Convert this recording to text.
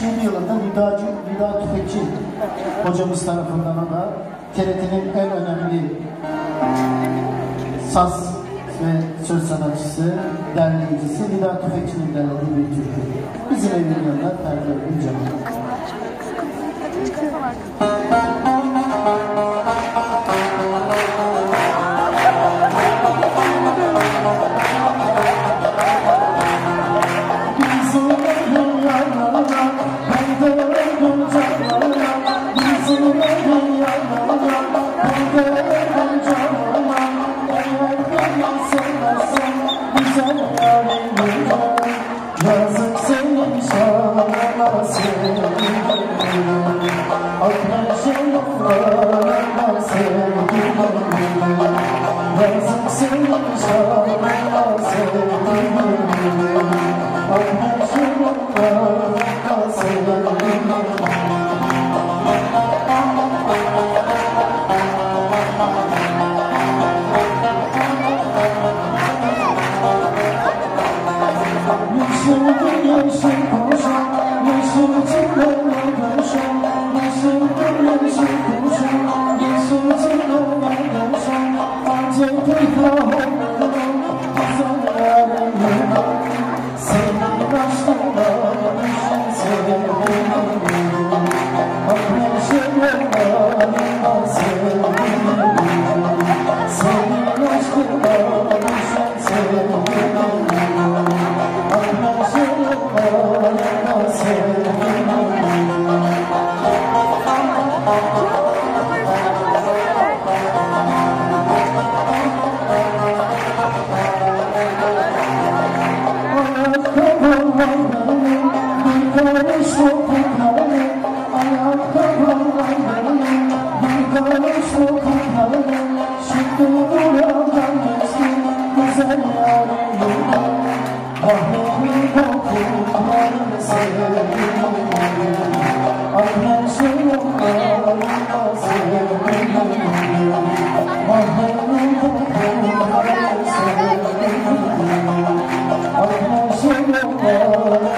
1977 yılında Nidacı, Nida Tüfekçi hocamız tarafından da TRT'nin en önemli saz ve söz sanatçısı, derleyicisi Nida Tüfekçi'nin derlediği bir türkü. Bizim evin yanında Ferdi Gülcan. Yazık senin şanına Aklar şereflerine sevgilim. Yazık senin şanına sevgilim Aklar şereflerine 啊，好苦好难舍，啊，难舍又难分，啊，好苦好难舍，啊，难舍又难分。